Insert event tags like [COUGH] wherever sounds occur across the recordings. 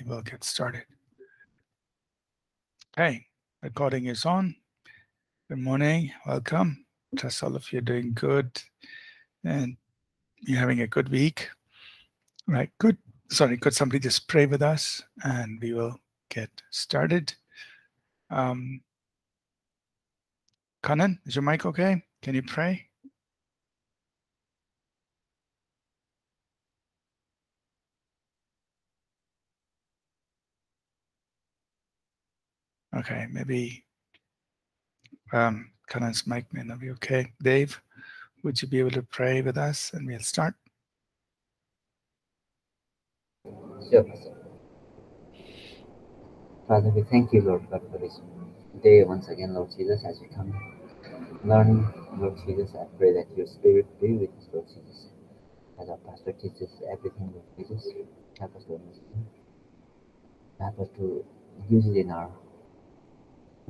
we will get started. Okay, recording is on. Good morning, welcome. Trust all of you are doing good and you're having a good week. Right, good. Sorry, could somebody just pray with us and we will get started. Um, Kanan, is your mic okay? Can you pray? Okay, maybe um, Kanan's mic may not be okay. Dave, would you be able to pray with us and we'll start? Sure, Father, we thank you, Lord God, for this day once again, Lord Jesus, as we come learn, Lord Jesus, I pray that your spirit be with us, Lord Jesus. As our pastor teaches everything, Lord Jesus, help us to understand. Help us to use it in our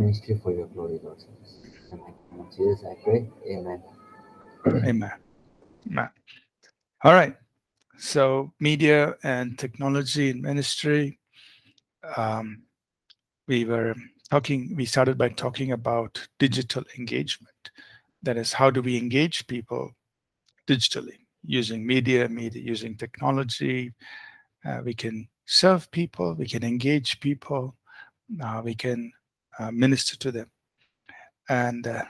ministry for your glory, Lord Jesus. In Jesus, I pray. Amen. Amen. Amen. All right. So, media and technology and ministry. Um, we were talking, we started by talking about digital engagement. That is, how do we engage people digitally using media, media using technology? Uh, we can serve people, we can engage people, uh, we can minister to them. And uh,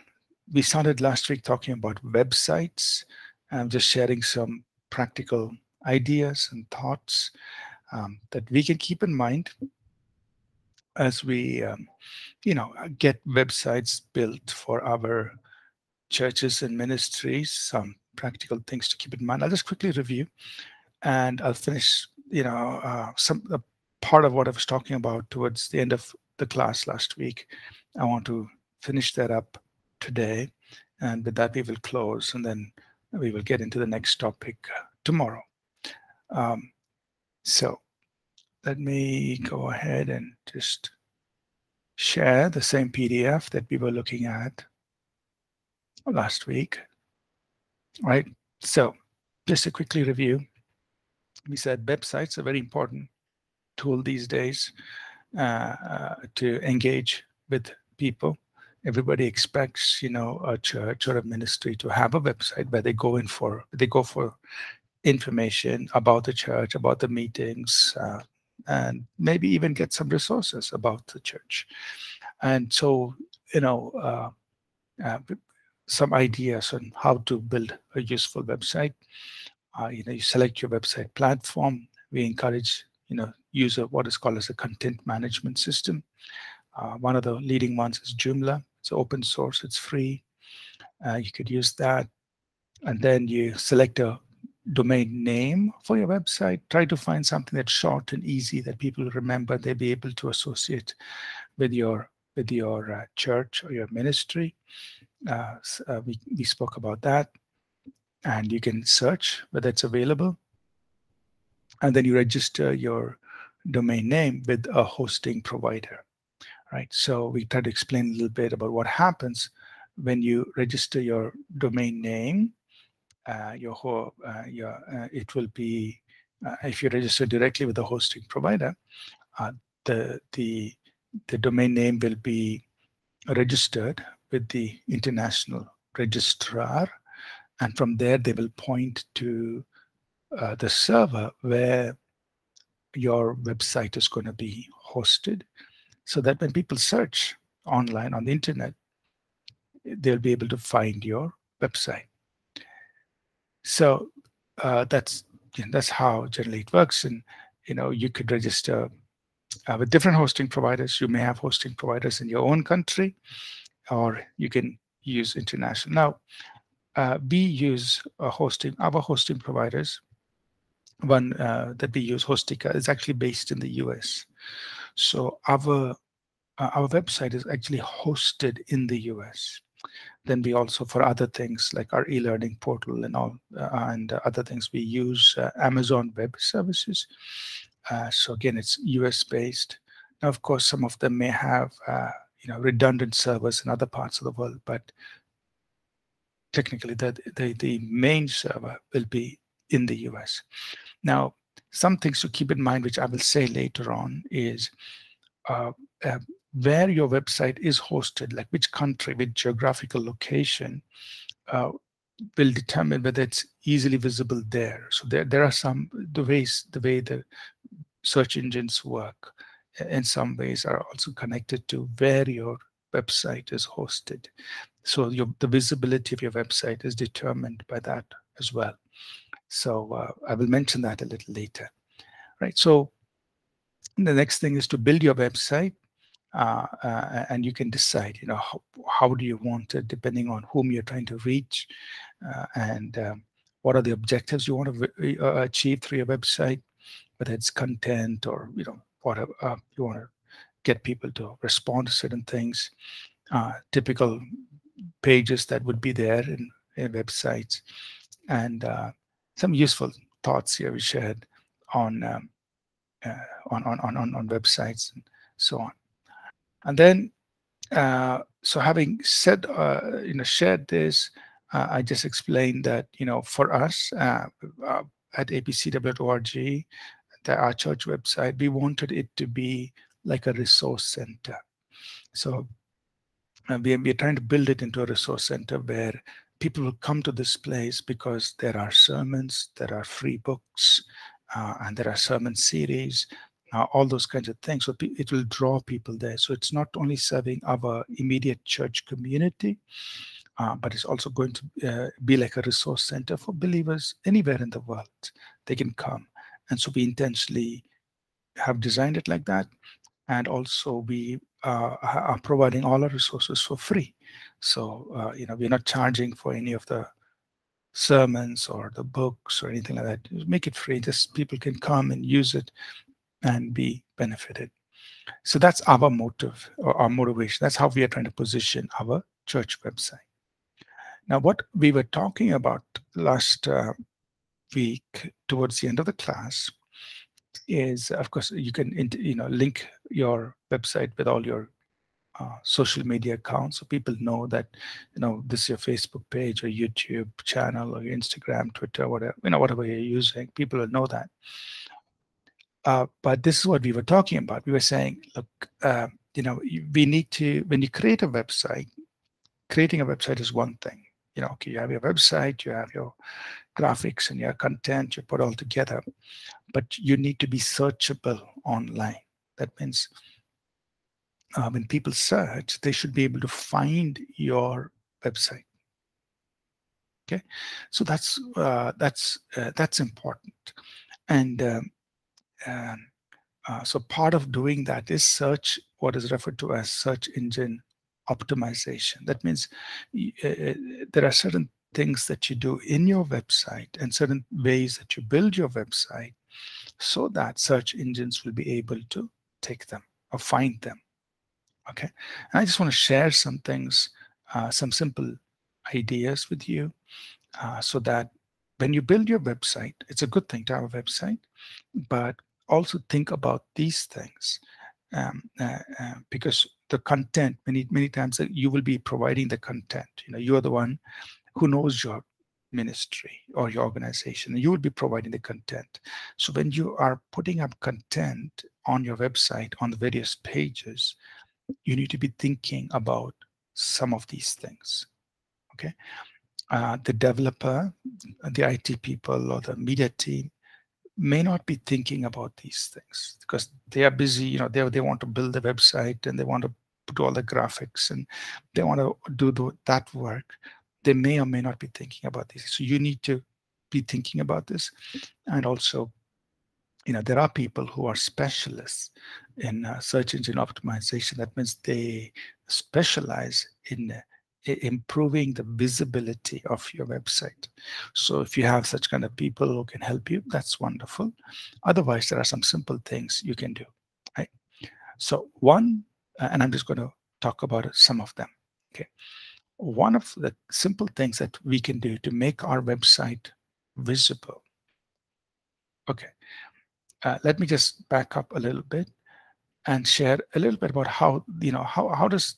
we started last week talking about websites, I'm just sharing some practical ideas and thoughts um, that we can keep in mind as we, um, you know, get websites built for our churches and ministries. Some practical things to keep in mind. I'll just quickly review, and I'll finish, you know, uh, some uh, part of what I was talking about towards the end of the class last week. I want to finish that up today. And with that, we will close and then we will get into the next topic uh, tomorrow. Um, so let me go ahead and just share the same PDF that we were looking at last week. All right. So just to quickly review, we said websites are very important tool these days to engage with people. Everybody expects, you know, a church or a ministry to have a website where they go in for they go for information about the church, about the meetings, uh, and maybe even get some resources about the church. And so, you know, uh, uh, some ideas on how to build a useful website. Uh, you know, you select your website platform. We encourage, you know, use of what is called as a content management system. Uh, one of the leading ones is Joomla. It's open source, it's free. Uh, you could use that. And then you select a domain name for your website. Try to find something that's short and easy that people remember. They'll be able to associate with your with your uh, church or your ministry. Uh, uh, we, we spoke about that. And you can search whether it's available. And then you register your domain name with a hosting provider, right? So we try to explain a little bit about what happens when you register your domain name. Uh, your, uh, your uh, it will be uh, if you register directly with the hosting provider, uh, the the the domain name will be registered with the international registrar, and from there they will point to uh, the server where your website is going to be hosted so that when people search online on the internet, they'll be able to find your website. So uh, that's you know, that's how generally it works. And you know you could register uh, with different hosting providers. You may have hosting providers in your own country, or you can use international. Now, uh, we use hosting our hosting providers one uh, that we use, Hostica, is actually based in the US. So our uh, our website is actually hosted in the US. Then we also, for other things like our e-learning portal and all, uh, and other things, we use uh, Amazon Web Services. Uh, so again, it's US based. Now, of course, some of them may have uh, you know redundant servers in other parts of the world, but technically, the the, the main server will be in the US. Now, some things to keep in mind, which I will say later on, is uh, uh, where your website is hosted, like which country, which geographical location, uh, will determine whether it's easily visible there. So there, there are some the ways the way the search engines work in some ways are also connected to where your website is hosted. So your, the visibility of your website is determined by that as well. So uh, I will mention that a little later, right? So the next thing is to build your website uh, uh, and you can decide, you know, how, how, do you want it depending on whom you're trying to reach uh, and um, what are the objectives you want to uh, achieve through your website, whether it's content or, you know, whatever uh, you want to get people to respond to certain things, uh, typical pages that would be there in, in websites and some useful thoughts here we shared on um, uh, on, on, on, on websites and so on. And then, uh, so having said, uh, you know, shared this, uh, I just explained that, you know, for us uh, uh, at apcwo.org, the, our church website, we wanted it to be like a resource center. So we, we're trying to build it into a resource center where people will come to this place because there are sermons, there are free books, uh, and there are sermon series, uh, all those kinds of things. So it will draw people there. So it's not only serving our immediate church community, uh, but it's also going to uh, be like a resource center for believers anywhere in the world. They can come. And so we intentionally have designed it like that. And also we uh, are providing all our resources for free. So, uh, you know, we're not charging for any of the sermons or the books or anything like that. Make it free. Just people can come and use it and be benefited. So that's our motive or our motivation. That's how we are trying to position our church website. Now, what we were talking about last uh, week towards the end of the class is, of course, you can you know link your website with all your uh, social media accounts. So people know that you know this is your facebook page or youtube channel or instagram twitter whatever you know whatever you're using. People will know that. Uh, but this is what we were talking about. We were saying look uh, you know we need to when you create a website creating a website is one thing. You know okay you have your website you have your graphics and your content you put all together but you need to be searchable online. That means uh, when people search, they should be able to find your website. Okay, so that's uh, that's uh, that's important, and um, uh, so part of doing that is search what is referred to as search engine optimization. That means uh, uh, there are certain things that you do in your website and certain ways that you build your website so that search engines will be able to take them or find them Okay, and I just want to share some things, uh, some simple ideas with you uh, so that when you build your website, it's a good thing to have a website, but also think about these things um, uh, uh because the content many many times uh, you will be providing the content. You know, you are the one who knows your ministry or your organization you will be providing the content so when you are putting up content on your website on the various pages you need to be thinking about some of these things. Okay. Uh, the developer, the IT people, or the media team may not be thinking about these things because they are busy. You know, they they want to build the website and they want to put all the graphics and they want to do the, that work. They may or may not be thinking about this. So you need to be thinking about this and also you know, there are people who are specialists in uh, search engine optimization. That means they specialize in uh, improving the visibility of your website. So if you have such kind of people who can help you, that's wonderful. Otherwise, there are some simple things you can do. Right? So one, uh, and I'm just going to talk about some of them. Okay. One of the simple things that we can do to make our website visible. Okay uh, let me just back up a little bit and share a little bit about how you know how how does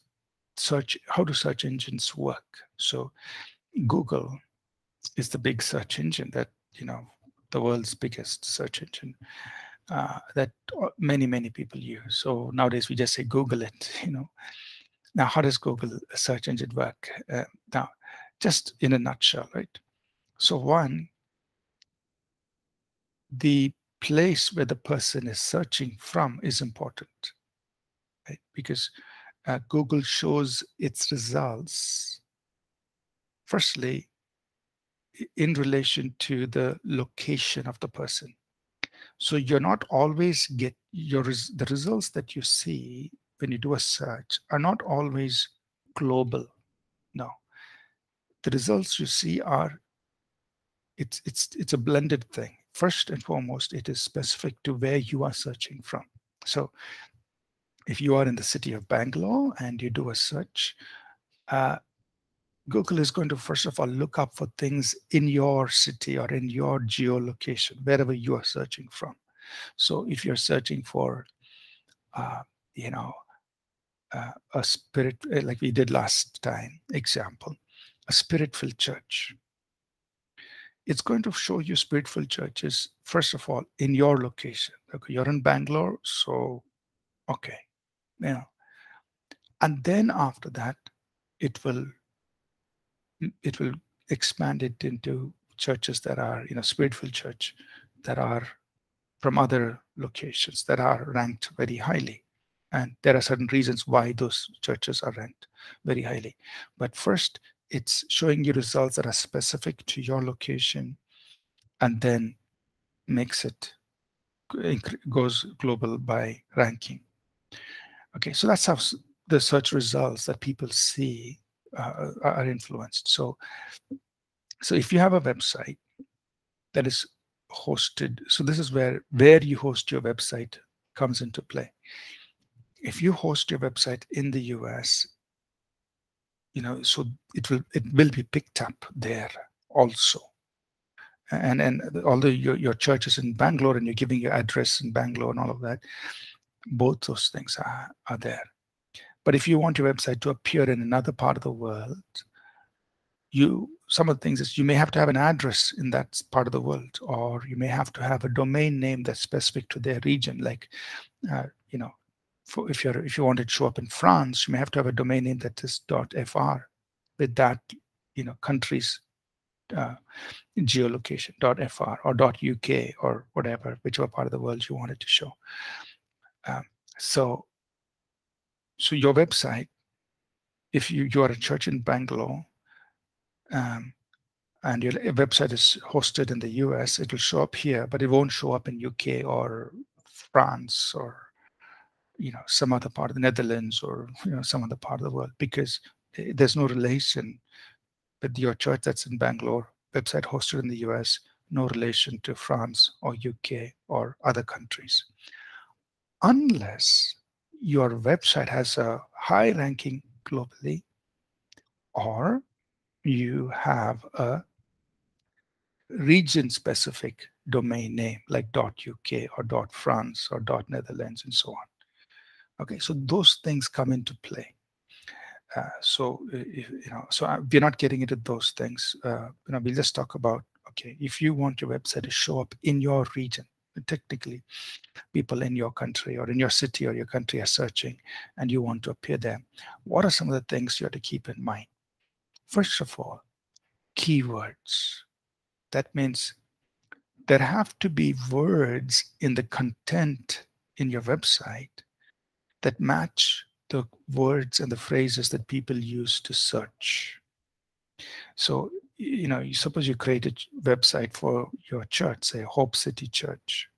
search how do search engines work so google is the big search engine that you know the world's biggest search engine uh, that many many people use. So nowadays we just say Google it. [LAUGHS] You know. Now, how does Google search engine work? Uh, now, just in a nutshell, right? So one, the place where the person is searching from is important, right? Because uh, Google shows its results, firstly, in relation to the location of the person. So you're not always get your the results that you see when you do a search are not always global. No, the results you see are it's it's it's a blended thing first and foremost, it is specific to where you are searching from. So if you are in the city of Bangalore and you do a search, uh, Google is going to first of all look up for things in your city or in your geolocation, wherever you are searching from. So if you're searching for, uh, you know, uh, a spirit, like we did last time, example, a spirit-filled church it's going to show you spirit-filled churches, first of all, in your location. Okay, you're in Bangalore, so okay, know. And then after that, it will mm, it will expand it into churches that are, you know, spirit-filled church that are from other locations that are ranked very highly. And there are certain reasons why those churches are ranked very highly. But first, it's showing you results that are specific to your location and then makes it goes global by ranking. Okay, so that's how the search results that people see uh, are influenced. So, so if you have a website that is hosted, so this is where where you host your website comes into play. If you host your website in the US, you know so it will it will be picked up there also. And and although your, your church is in bangalore and you're giving your address in bangalore and all of that both those things are, are there. But if you want your website to appear in another part of the world you some of the things is you may have to have an address in that part of the world or you may have to have a domain name that's specific to their region like uh, you know for if you're if you want it to show up in France, you may have to have a domain name that is .fr with that you know country's uh, geolocation .fr or .uk or whatever, whichever part of the world you want it to show. Um, so, so your website, if you you are a church in Bangalore, um, and your website is hosted in the US, it will show up here, but it won't show up in UK or France or you know some other part of the Netherlands or you know some other part of the world because eh, there's no relation with your church that's in Bangalore, website hosted in the US, no relation to France or UK or other countries. Unless your website has a high ranking globally or you have a region specific domain name like .uk or .france or .netherlands and so on. Okay, so those things come into play. Uh, so if, you know, so uh, we're not getting into those things. Uh, you know, we'll just talk about okay, if you want your website to show up in your region, technically, people in your country or in your city or your country are searching, and you want to appear there. What are some of the things you have to keep in mind? First of all, keywords. That means there have to be words in the content in your website that match the words and the phrases that people use to search. So, you know, you suppose you create a website for your church, say Hope City Church.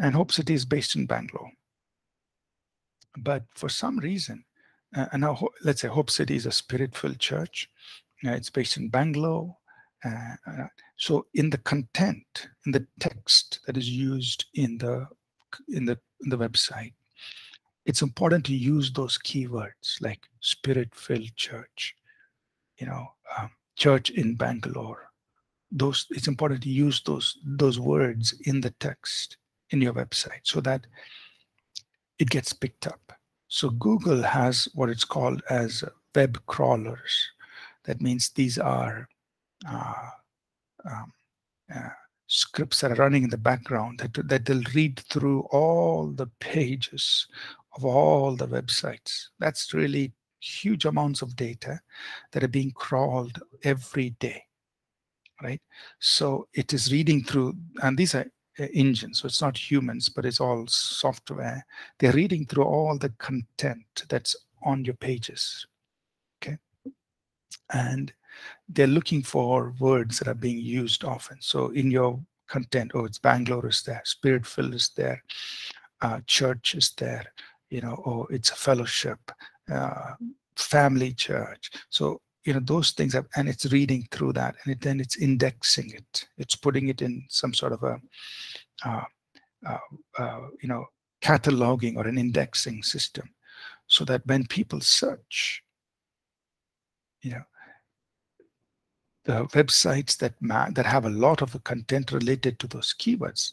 And Hope City is based in Bangalore. But for some reason, uh, and now let's say Hope City is a spirit-filled church. Uh, it's based in Bangalore. Uh, uh, so in the content, in the text that is used in the in the the website, it's important to use those keywords like spirit-filled church, you know, um, church in Bangalore. Those it's important to use those those words in the text in your website so that it gets picked up. So Google has what it's called as web crawlers. That means these are uh, um, uh, scripts that are running in the background that, that they'll read through all the pages of all the websites. That's really huge amounts of data that are being crawled every day, right? So it is reading through, and these are uh, engines, so it's not humans, but it's all software. They're reading through all the content that's on your pages, okay? And they're looking for words that are being used often. So in your content, oh, it's Bangalore is there, Spirit-filled is there, uh, church is there, you know, or it's a fellowship, uh, family church. So you know those things have, and it's reading through that, and it, then it's indexing it. It's putting it in some sort of a, uh, uh, uh you know, cataloging or an indexing system, so that when people search, you know, the websites that that have a lot of the content related to those keywords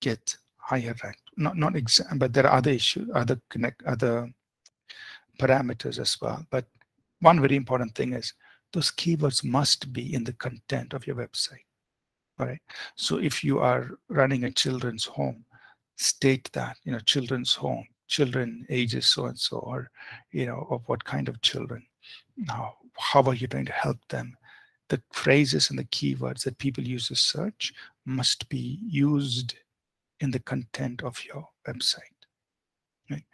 get higher rank. Not not exam, but there are other issues, other connect, other parameters as well. But one very important thing is those keywords must be in the content of your website. All right. So if you are running a children's home, state that you know children's home, children ages so and so, or you know of what kind of children. Now, how are you going to help them? The phrases and the keywords that people use to search must be used in the content of your website. Right?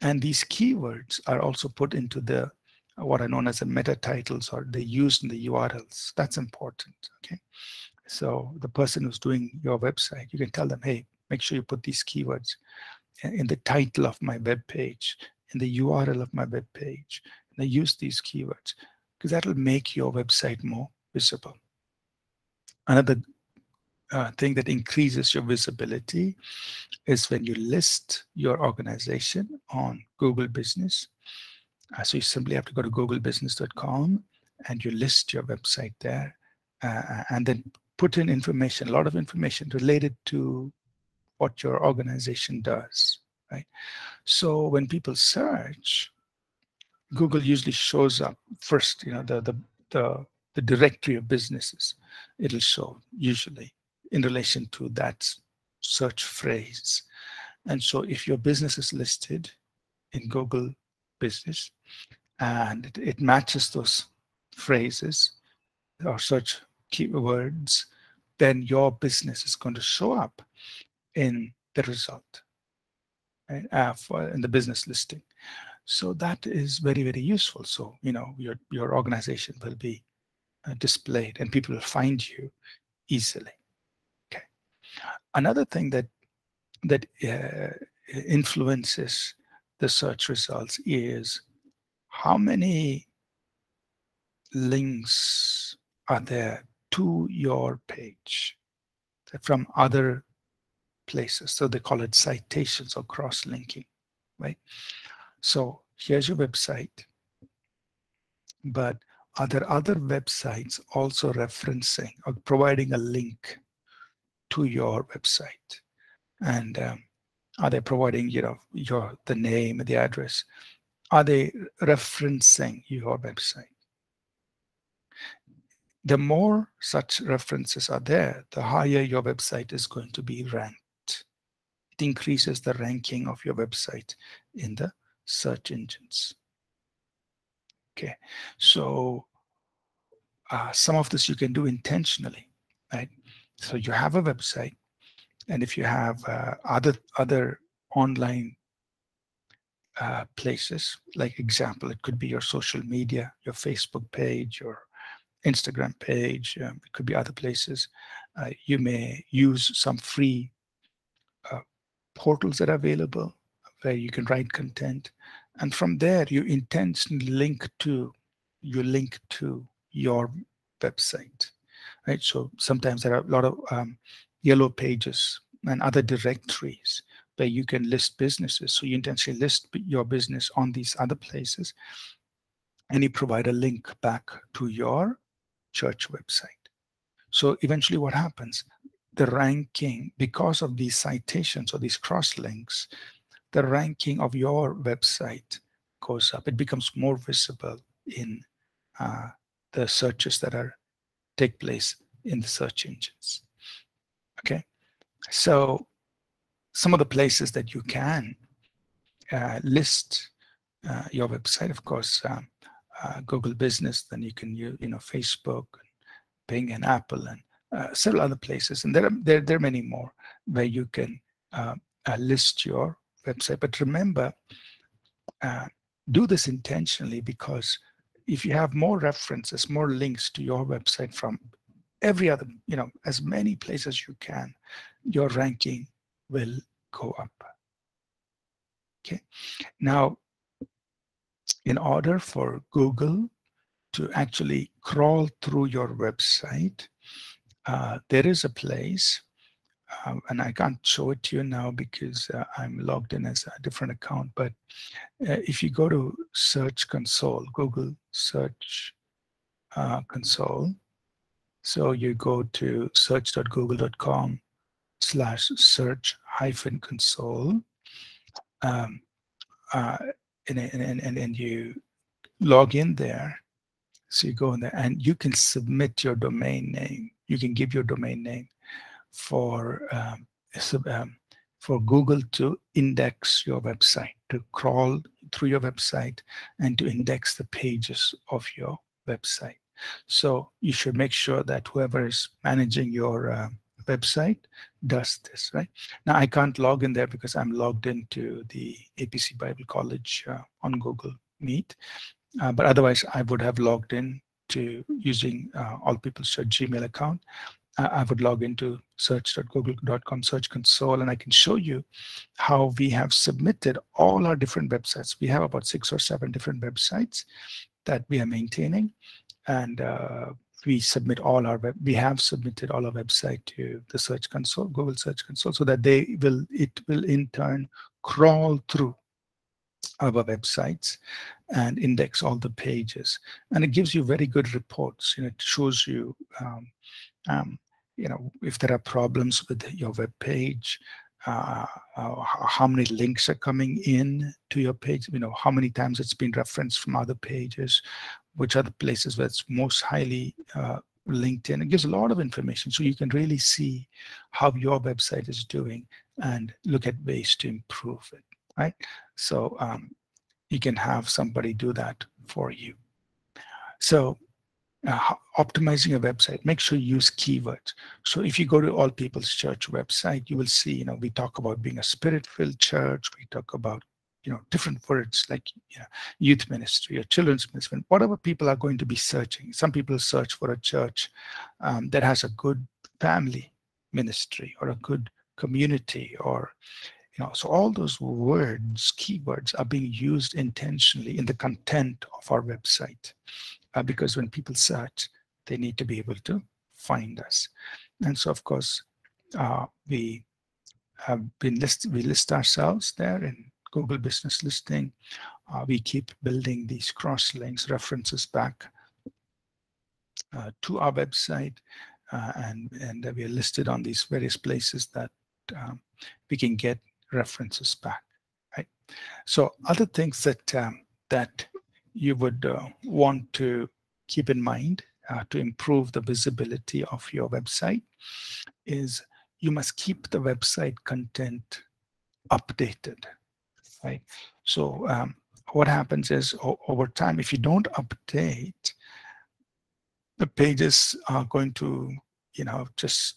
And these keywords are also put into the what are known as the meta titles or they used in the URLs. That's important. Okay. So the person who's doing your website, you can tell them, hey, make sure you put these keywords in the title of my web page, in the URL of my web page. And they use these keywords because that'll make your website more visible. Another uh, thing that increases your visibility is when you list your organization on Google Business. Uh, so you simply have to go to googlebusiness.com and you list your website there uh, and then put in information, a lot of information related to what your organization does, right? So when people search, Google usually shows up first, you know, the, the, the, the directory of businesses, it'll show usually in relation to that search phrase. And so if your business is listed in Google Business and it, matches those phrases or search keywords, then your business is going to show up in the result right, uh, for, in the business listing. So that is very, very useful. So, you know, your, your organization will be uh, displayed and people will find you easily. Okay. Another thing that that uh, influences the search results is how many links are there to your page from other places. So they call it citations or cross-linking, right? So here's your website, but are there other websites also referencing or providing a link to your website? And um, are they providing you know your the name the address? Are they referencing your website? The more such references are there the higher your website is going to be ranked. It increases the ranking of your website in the search engines okay so uh, some of this you can do intentionally right so you have a website, and if you have uh, other other online uh, places, like example, it could be your social media, your Facebook page, your Instagram page. Um, it could be other places. Uh, you may use some free uh, portals that are available where you can write content, and from there you intentionally link to you link to your website right? So sometimes there are a lot of um, yellow pages and other directories where you can list businesses. So you intentionally list your business on these other places and you provide a link back to your church website. So eventually what happens, the ranking, because of these citations or these cross links, the ranking of your website goes up. It becomes more visible in uh, the searches that are take place in the search engines. Okay, so some of the places that you can uh, list uh, your website, of course, um, uh, Google Business, then you can use, you know, Facebook, Bing, and Apple, and uh, several other places, and there are there, there are many more where you can uh, list your website. But remember, do this intentionally because if you have more references, more links to your website from every other, you know, as many places you can, your ranking will go up. Okay. Now, in order for Google to actually crawl through your website, uh, there is a place, uh, and I can't show it to you now because uh, I'm logged in as a different account, but uh, if you go to Search Console, Google Search uh, Console, so you go to search.google.com slash search hyphen console, um, uh, and, and, and, and you log in there. So you go in there and you can submit your domain name. You can give your domain name for um, um, for Google to index your website, to crawl through your website and to index the pages of your website. So you should make sure that whoever is managing your uh, website does this, right? Now I can't log in there because I'm logged into the APC Bible College uh, on Google Meet. Uh, but otherwise, I would have logged in to using uh, All People's Gmail account. I would log into search.google.com search console and I can show you how we have submitted all our different websites. We have about six or seven different websites that we are maintaining and uh, we submit all our web, we have submitted all our website to the search console, Google search console, so that they will, it will in turn crawl through our websites and index all the pages. And it gives you very good reports. You know, it shows you, um, um, you know, if there are problems with your web page, uh, uh, how many links are coming in to your page, you know, how many times it's been referenced from other pages, which are the places where it's most highly uh, linked in. It gives a lot of information so you can really see how your website is doing and look at ways to improve it, right? So um, you can have somebody do that for you. So uh, optimizing a website, make sure you use keywords. So if you go to All People's Church website, you will see, you know, we talk about being a spirit-filled church. We talk about you know different words like you know, youth ministry or children's ministry whatever people are going to be searching some people search for a church um, that has a good family ministry or a good community or you know so all those words keywords are being used intentionally in the content of our website uh, because when people search they need to be able to find us and so of course uh, we have been list we list ourselves there in Google Business Listing. Uh, we keep building these cross links, references back uh, to our website, uh, and, and we are listed on these various places that um, we can get references back. Right. So other things that um, that you would uh, want to keep in mind uh, to improve the visibility of your website is you must keep the website content updated right? So um, what happens is over time, if you don't update, the pages are going to, you know, just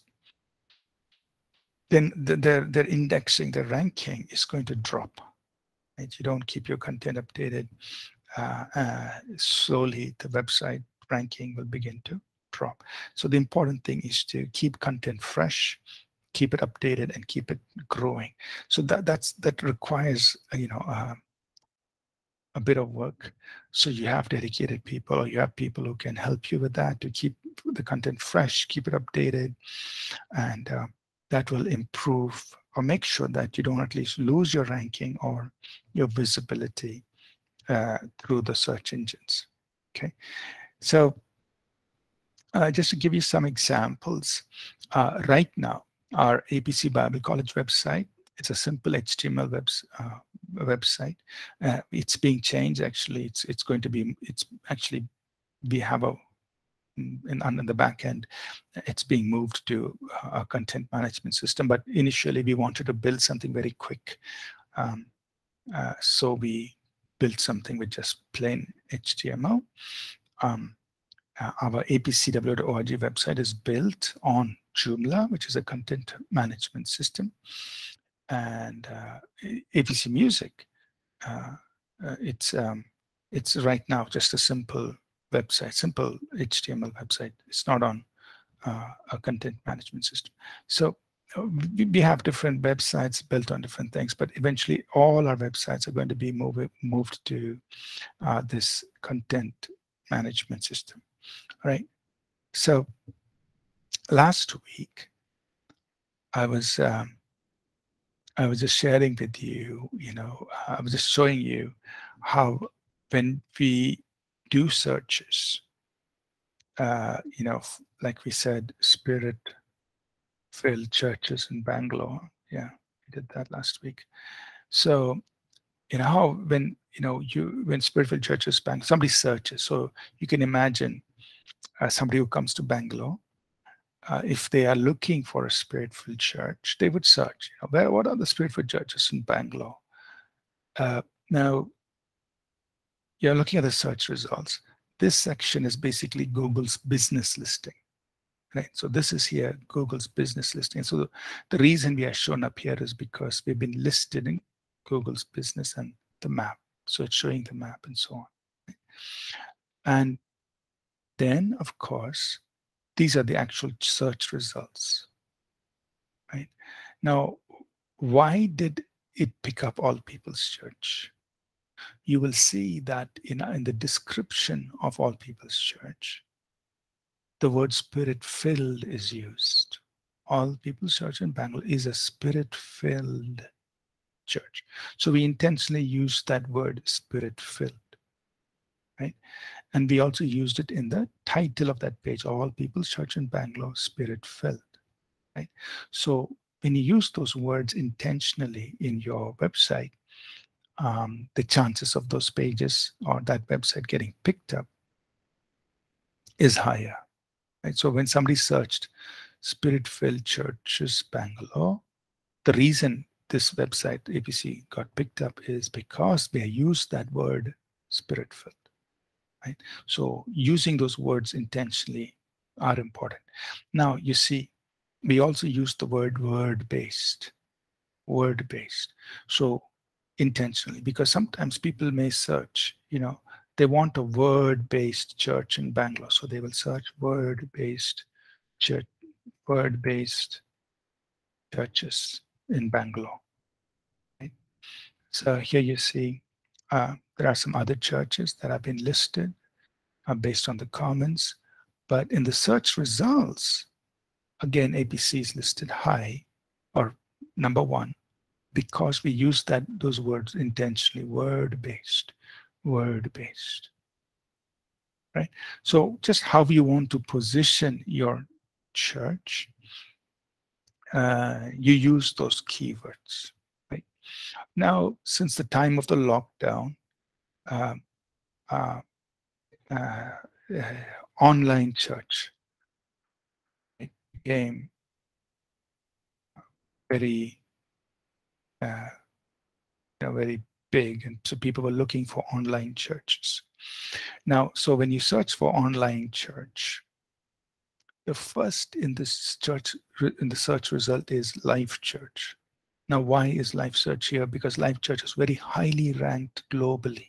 then their their indexing, their ranking is going to drop. Right? You don't keep your content updated. Uh, uh, slowly, the website ranking will begin to drop. So the important thing is to keep content fresh, keep it updated and keep it growing. So that that's that requires you know uh, a bit of work. So you have dedicated people, or you have people who can help you with that to keep the content fresh, keep it updated, and uh, that will improve or make sure that you don't at least lose your ranking or your visibility uh, through the search engines. Okay, so uh, just to give you some examples, uh, right now our APC Bible College website. It's a simple HTML webs, uh, website. Uh, it's being changed actually. It's it's going to be it's actually we have a in, in the back end, it's being moved to a content management system. But initially, we wanted to build something very quick. Um, uh, so we built something with just plain HTML. Um, uh, our apcwo.org website is built on Joomla, which is a content management system. And uh, APC Music, uh, uh, it's um, it's right now just a simple website, simple HTML website. It's not on uh, a content management system. So we have different websites built on different things, but eventually all our websites are going to be move, moved to uh, this content management system. All right. So last week, I was um, I was just sharing with you, you know, I was just showing you how when we do searches, uh, you know, like we said, spirit filled churches in Bangalore. Yeah, we did that last week. So, you know, how when, you know, you, when spirit filled churches, bang, somebody searches. So you can imagine uh, somebody who comes to Bangalore, uh, if they are looking for a spirit-filled church, they would search. You know, where what are the spirit-filled churches in Bangalore? Uh, now, you're looking at the search results. This section is basically Google's business listing. Right. So this is here Google's business listing. So the, reason we are shown up here is because we've been listed in Google's business and the map. So it's showing the map and so on. And then, of course, these are the actual search results. Right now, why did it pick up all people's church? you will see that in, in the description of All People's Church, the word spirit filled is used. All People's Church in Bangalore is a spirit filled church. So we intentionally use that word spirit filled. Right? And we also used it in the title of that page, All People's Church in Bangalore, Spirit Filled. Right? So when you use those words intentionally in your website, um, the chances of those pages or that website getting picked up is higher. Right? So when somebody searched Spirit-filled churches Bangalore, the reason this website APC got picked up is because they used that word Spirit-filled. Right? So using those words intentionally are important. Now you see, we also use the word word-based, word-based. So intentionally because sometimes people may search you know they want a word-based church in bangalore so they will search word-based church word-based churches in bangalore right? so here you see uh, there are some other churches that have been listed uh, based on the comments but in the search results again APC is listed high or number one because we use that those words intentionally, word-based, word-based. Right? So just how you want to position your church, uh, you use those keywords. Right? Now, since the time of the lockdown, uh, uh, uh, online church became very uh, you know, very big. And so people were looking for online churches. Now, so when you search for online church, the first in this church in the search result is Life Church. Now, why is Life Church here? Because Life Church is very highly ranked globally.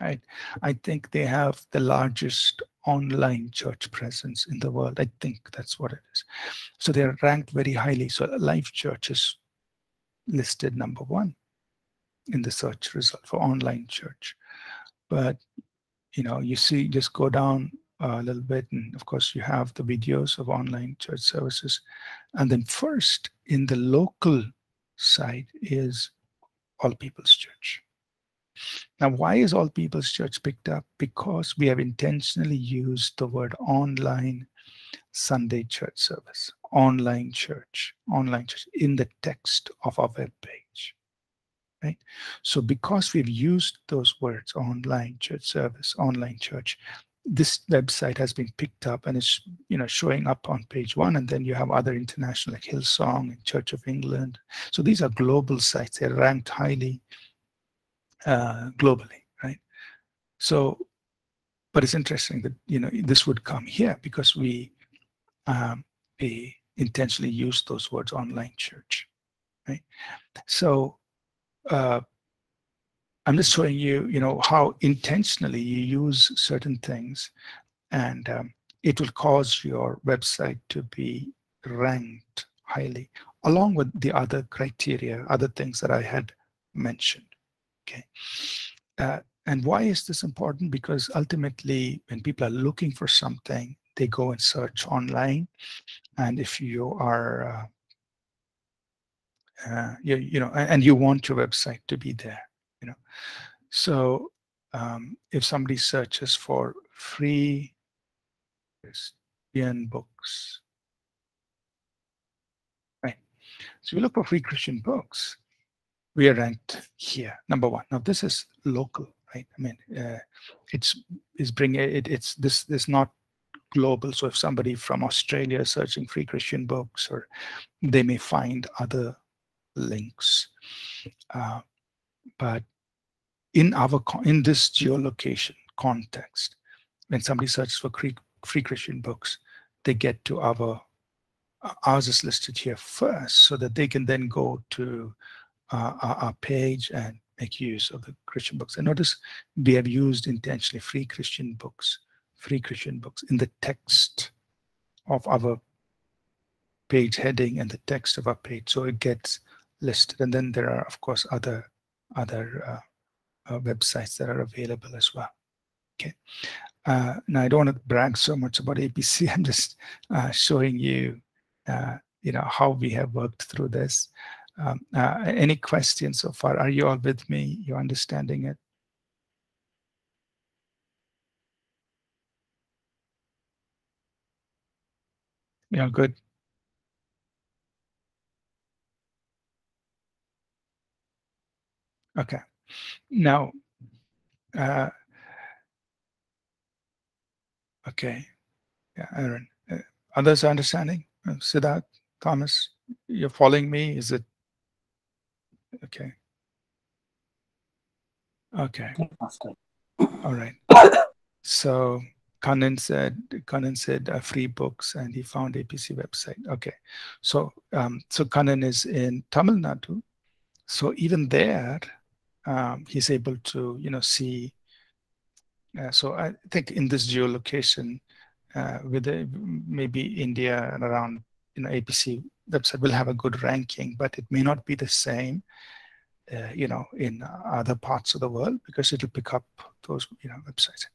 Right? I think they have the largest online church presence in the world. I think that's what it is. So they're ranked very highly. So Life Church is listed number one in the search result for online church. But, you know, you see, just go down uh, a little bit, and of course, you have the videos of online church services. And then first in the local side is All People's Church. Now, why is All People's Church picked up? Because we have intentionally used the word online Sunday church service online church, online church in the text of our web page. Right? So because we've used those words, online church service, online church, this website has been picked up and it's you know showing up on page one and then you have other international like hillsong and church of england. So these are global sites. They're ranked highly uh, globally right? So but it's interesting that you know this would come here because we um, we intentionally use those words online church right? So uh, I'm just showing you, you know, how intentionally you use certain things and um, it will cause your website to be ranked highly along with the other criteria, other things that I had mentioned, okay? Uh, and why is this important? Because ultimately, when people are looking for something, they go and search online. And if you are, uh, you, you know, and you want your website to be there, you know. So um, if somebody searches for free Christian books, right? So we look for free Christian books. We are ranked here, number one. Now this is local, right? I mean, uh, it's is bringing it. It's this. This not global. So if somebody from Australia is searching free Christian books, or they may find other links. Uh, but in our in this geolocation context, when somebody searches for free Christian books, they get to our uh, ours is listed here first, so that they can then go to uh, our, our, page and make use of the Christian books. And notice we have used intentionally free Christian books, free Christian books in the text of our page heading and the text of our page, so it gets listed. And then there are, of course, other other uh, uh, websites that are available as well. Okay. Uh, now I don't want to brag so much about APC. [LAUGHS] I'm just uh, showing you, uh, you know, how we have worked through this. Um, uh, any questions so far? Are you all with me? You understanding it? Yeah, good. Okay. Now, uh, okay. Yeah, Aaron. Uh, others understanding? Uh, Siddharth, Thomas, you're following me? Is it okay? Okay. All right. So Kanan said Kanan said uh, free books and he found APC website. Okay. So um, so Kanan is in Tamil Nadu. So even there, um, he's able to, you know, see. Uh, so I think in this geolocation, uh, with the, maybe India and around, you know, APC website will have a good ranking, but it may not be the same, uh, you know, in other parts of the world because it'll pick up those, you know, websites.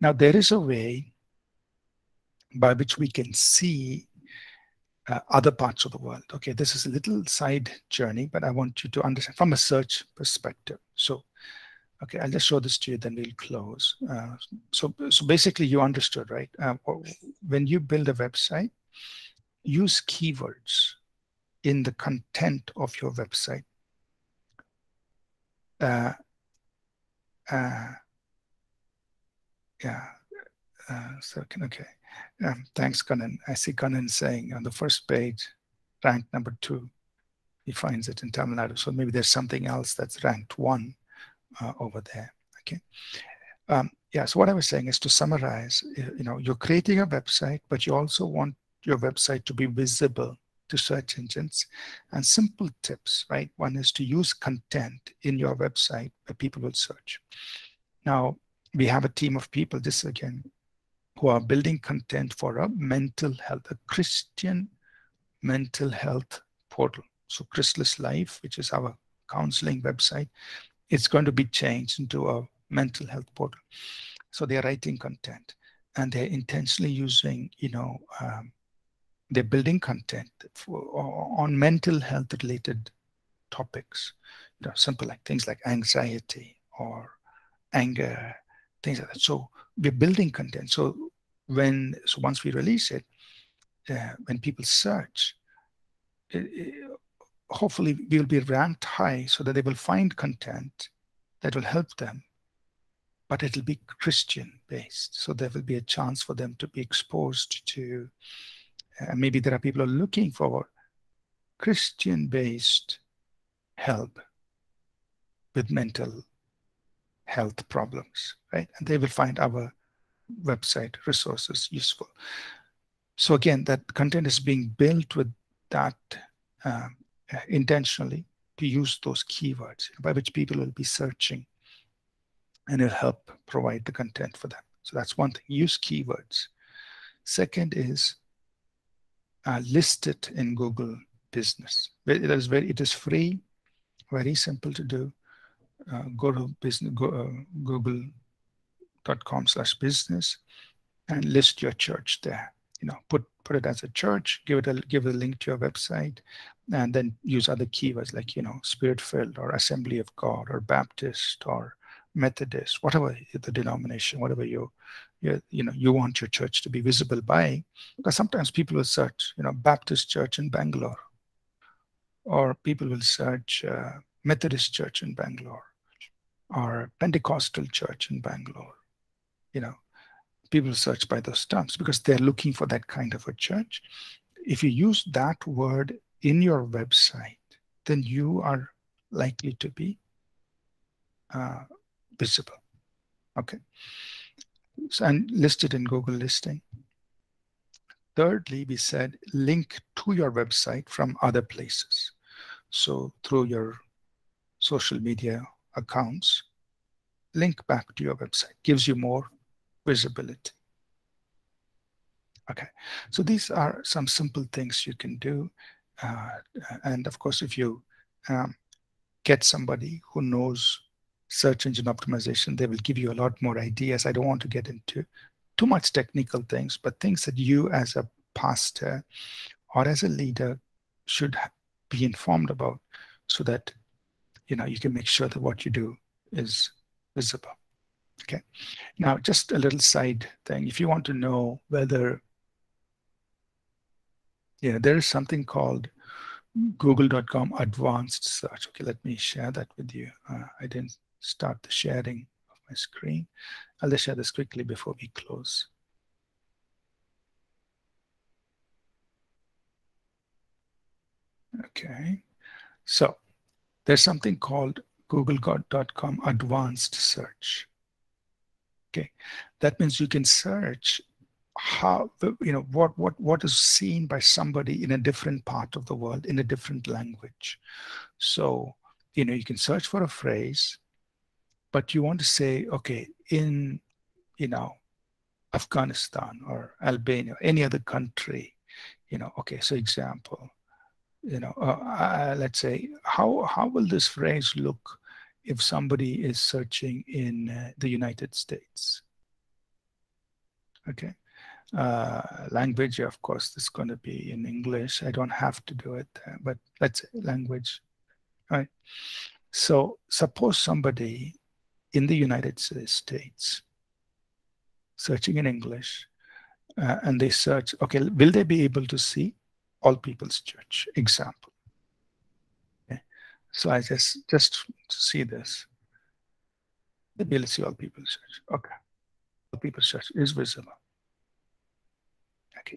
Now there is a way by which we can see uh, other parts of the world. Okay, this is a little side journey, but I want you to understand from a search perspective. So, okay, I'll just show this to you, then we'll close. Uh, so, so basically you understood, right? Uh, when you build a website, use keywords in the content of your website. Uh, uh, yeah, uh, so, okay. Um, thanks, Kanan. I see Kanan saying on the first page, rank number two. He finds it in Tamil Nadu. So maybe there's something else that's ranked one uh, over there. Okay. Um, yeah. So what I was saying is to summarize. You know, you're creating a website, but you also want your website to be visible to search engines and simple tips, right? One is to use content in your website where people will search. Now, we have a team of people, this again, who are building content for a mental health, a Christian mental health portal. So Chrysalis Life, which is our counseling website, it's going to be changed into a mental health portal. So they're writing content and they're intentionally using, you know, um, they're building content for, on mental health related topics, you know, simple like things like anxiety or anger, things like that. So we're building content. So when so once we release it, uh, when people search, it, it, hopefully we'll be ranked high so that they will find content that will help them. but it'll be Christian based. So there will be a chance for them to be exposed to, uh, maybe there are people are looking for Christian based help with mental health problems, right? And they will find our website resources useful. So again, that content is being built with that um, intentionally to use those keywords by which people will be searching and it'll help provide the content for them. So that's one thing, use keywords. Second is uh, list it in Google Business. It is very, it is free, very simple to do. Uh, go to business, go, uh, google.com slash business and list your church there. You know, put put it as a church, give it a give a link to your website, and then use other keywords like you know, spirit filled or Assembly of God or Baptist or Methodist, whatever the denomination, whatever you, you, you know, you want your church to be visible by. Because sometimes people will search, you know, Baptist church in Bangalore, or people will search uh, Methodist church in Bangalore, or Pentecostal church in Bangalore. You know, people search by those terms because they're looking for that kind of a church. If you use that word in your website, then you are likely to be uh, visible. Okay. So, and listed in Google listing. Thirdly, we said link to your website from other places. So through your social media accounts, link back to your website, gives you more visibility. Okay, so these are some simple things you can do. Uh, and of course, if you um, get somebody who knows search engine optimization, they will give you a lot more ideas. I don't want to get into too much technical things, but things that you as a pastor or as a leader should be informed about so that you know you can make sure that what you do is visible. Okay. Now, just a little side thing. If you want to know whether know, there is something called google.com advanced search. Okay, let me share that with you. Uh, I didn't start the sharing of my screen. I'll just share this quickly before we close. Okay, so there's something called google.com advanced search. Okay, that means you can search how you know what what what is seen by somebody in a different part of the world in a different language. So you know you can search for a phrase but you want to say, okay, in, you know, Afghanistan or Albania, any other country, you know, okay, so example, you know, uh, uh, let's say, how, how will this phrase look if somebody is searching in uh, the United States? Okay. Uh, language, of course, this is going to be in English. I don't have to do it, uh, but let's say language, right? So suppose somebody in the United States, searching in English, uh, and they search, okay, will they be able to see All People's Church example? Okay. So I just, just see this. They'll be able to see All People's Church. Okay. All People's Church is visible.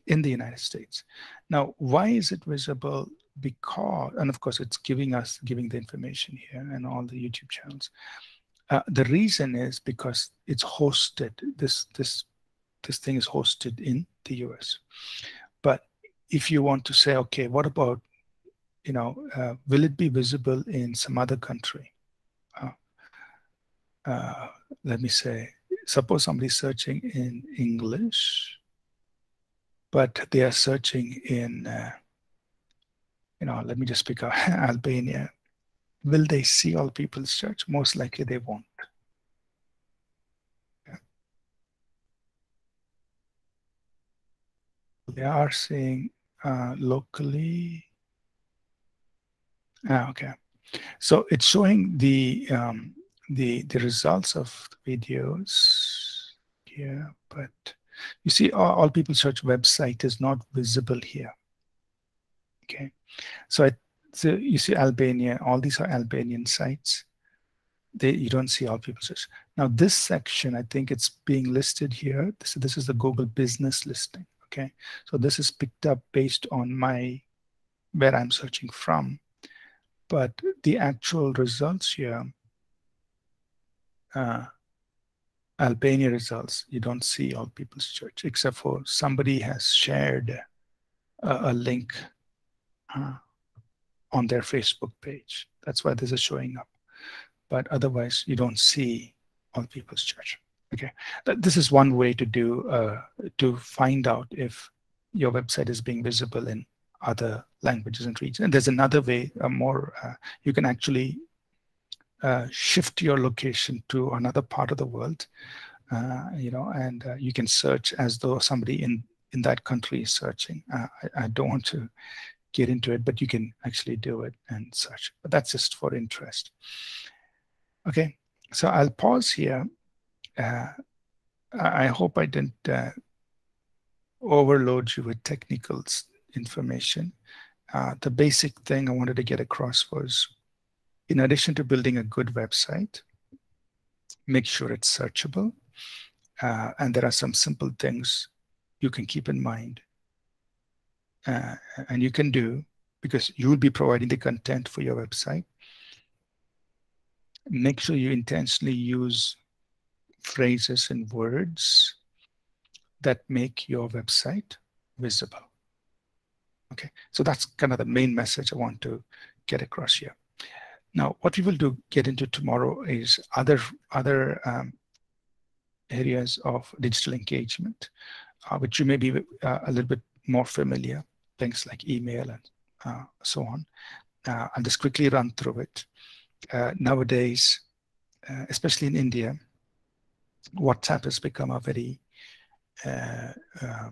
In the United States. Now, why is it visible? Because, and of course, it's giving us, giving the information here and all the YouTube channels. Uh, the reason is because it's hosted. This this this thing is hosted in the US. But if you want to say, okay, what about you know, uh, will it be visible in some other country? Uh, uh let me say, suppose somebody's searching in English, but they are searching in, uh, you know, let me just pick up [LAUGHS] Albania Will they see all people's church? Most likely they won't. They are seeing uh, locally. Ah, okay. So it's showing the um, the the results of the videos here, but you see all, all people's church website is not visible here. Okay, so I so you see Albania, all these are Albanian sites. they, you don't see all people's church. Now this section, I think it's being listed here. This, this is the Google business listing. Okay, so this is picked up based on my where I'm searching from, but the actual results here, uh, Albania results, you don't see all people's church except for somebody has shared a, a link uh, on their Facebook page. That's why this is showing up but otherwise you don't see all people's church. Okay, this is one way to do uh, to find out if your website is being visible in other languages and regions. And there's another way, uh, more uh, you can actually uh, shift your location to another part of the world, uh, you know, and uh, you can search as though somebody in in that country is searching. I, I don't want to get into it, but you can actually do it and search. But that's just for interest. Okay, so I'll pause here. Uh, I hope I didn't uh, overload you with technical information. Uh, the basic thing I wanted to get across was, in addition to building a good website, make sure it's searchable. Uh, and there are some simple things you can keep in mind uh, and you can do because you will be providing the content for your website make sure you intentionally use phrases and words that make your website visible. Okay, so that's kind of the main message I want to get across here. Now, what we will do get into tomorrow is other other um, areas of digital engagement, uh, which you may be uh, a little bit more familiar, things like email and uh, so on. Uh, I'll just quickly run through it uh, nowadays, uh, especially in India, WhatsApp has become a very uh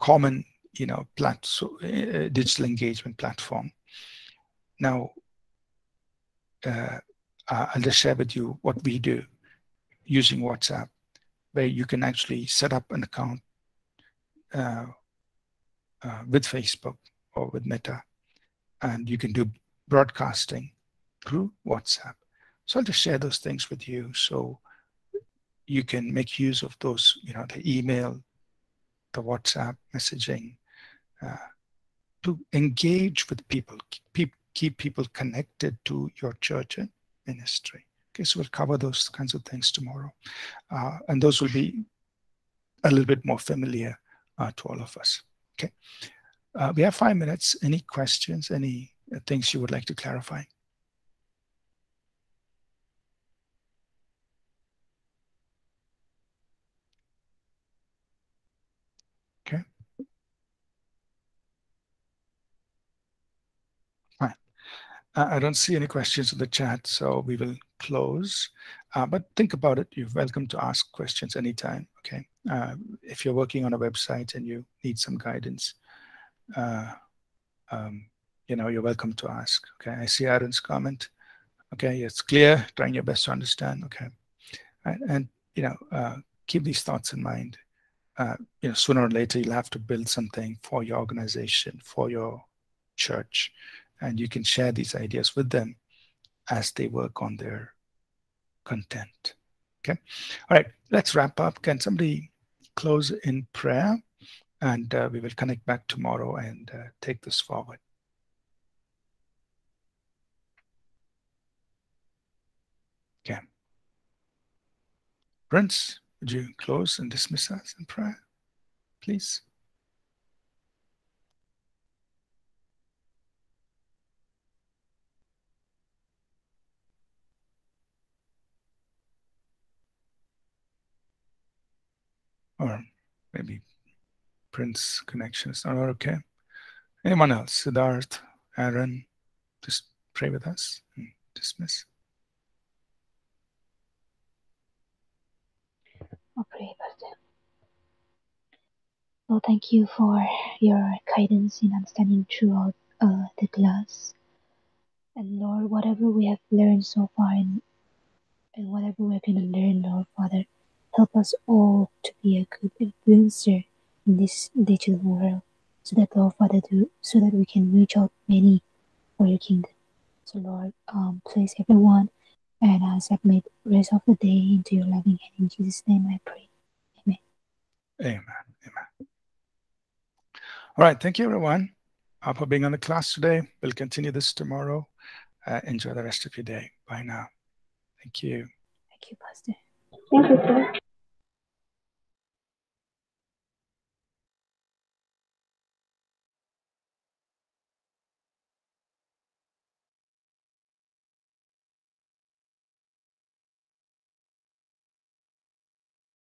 common, you know, plat- so, digital engagement platform. Now, uh, I'll just share with you what we do using WhatsApp, where you can actually set up an account with Facebook or with Meta, and you can do broadcasting through WhatsApp. So I'll just share those things with you so you can make use of those, you know, the email, the WhatsApp messaging, uh, to engage with people, keep, keep people connected to your church and ministry. Okay, so we'll cover those kinds of things tomorrow. Uh, and those will be a little bit more familiar uh, to all of us. Okay, uh, we have five minutes. Any questions, any things you would like to clarify? Okay. Fine. Uh, I don't see any questions in the chat, so we will close. Uh, but think about it. You're welcome to ask questions anytime. Okay. Uh, if you're working on a website and you need some guidance, uh, um, you know, you're welcome to ask. Okay, I see Aaron's comment. Okay, it's clear, trying your best to understand. Okay, and, and you know, uh, keep these thoughts in mind. Uh, you know, sooner or later you'll have to build something for your organization, for your church, and you can share these ideas with them as they work on their content. Okay, all right, let's wrap up. Can somebody close in prayer? And uh, we will connect back tomorrow and uh, take this forward. Okay. Prince, would you close and dismiss us in prayer, please? Or maybe Prince connection is not okay. Anyone else? Siddharth, Aaron, just pray with us and dismiss. I'll pray about them. Lord, thank you for your guidance in understanding throughout uh, the class. And Lord, whatever we have learned so far and, and whatever we're going to learn, Lord Father, help us all to be a good influencer in this digital world so that, Lord Father, do, so that we can reach out many for your kingdom. So, Lord, um, place everyone and I submit the rest of the day into your loving hand. In Jesus' name I pray. Amen. Amen. Amen. All right. Thank you, everyone, uh, for being on the class today. We'll continue this tomorrow. Uh, enjoy the rest of your day. Bye now. Thank you. Thank you, Pastor. Thank you, sir.